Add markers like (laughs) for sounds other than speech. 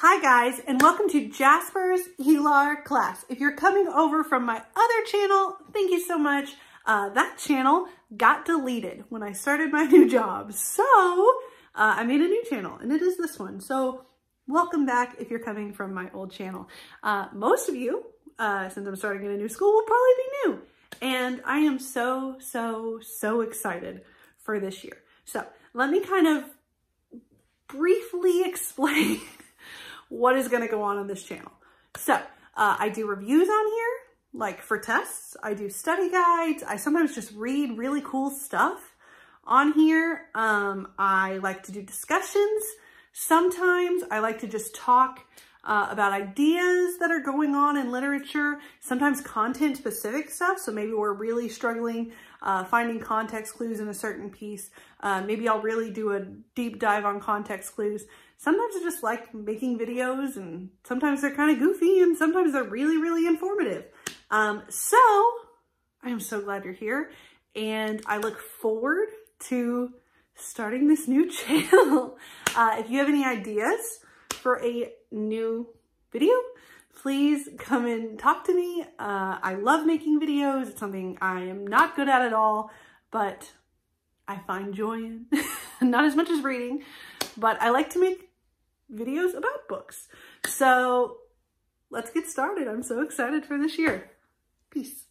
Hi guys, and welcome to Jasper's ELAR class. If you're coming over from my other channel, thank you so much. Uh, that channel got deleted when I started my (laughs) new job. So uh, I made a new channel and it is this one. So welcome back if you're coming from my old channel. Uh, most of you, uh, since I'm starting in a new school, will probably be new. And I am so, so, so excited for this year. So let me kind of briefly (laughs) explain what is going to go on on this channel. So uh, I do reviews on here, like for tests. I do study guides. I sometimes just read really cool stuff on here. Um, I like to do discussions. Sometimes I like to just talk uh, about ideas that are going on in literature, sometimes content specific stuff. So maybe we're really struggling uh, finding context clues in a certain piece. Uh, maybe I'll really do a deep dive on context clues. Sometimes I just like making videos and sometimes they're kind of goofy and sometimes they're really, really informative. Um, so I am so glad you're here and I look forward to starting this new (laughs) channel. Uh, if you have any ideas for a new video, please come and talk to me. Uh, I love making videos. It's something I am not good at at all, but I find joy in. (laughs) not as much as reading, but I like to make videos about books. So let's get started. I'm so excited for this year. Peace.